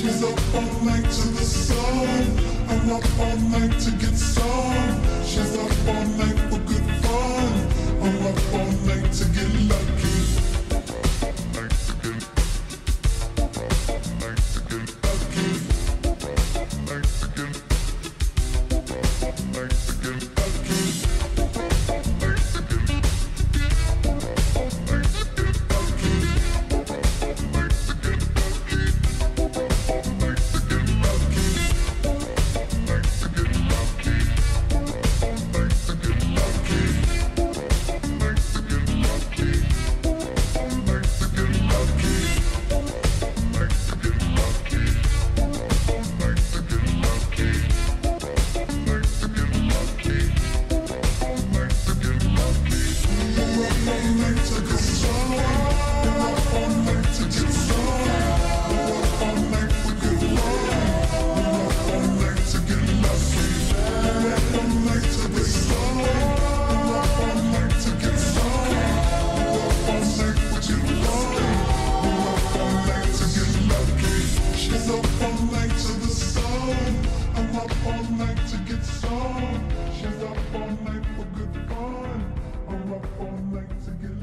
She's up all night to the sun. I'm up all night to get some. She's up all night for good fun. I'm up all night to get lucky. Lucky. Lucky. She's up all night to get some. She's up all night for good fun. I'm up all night to get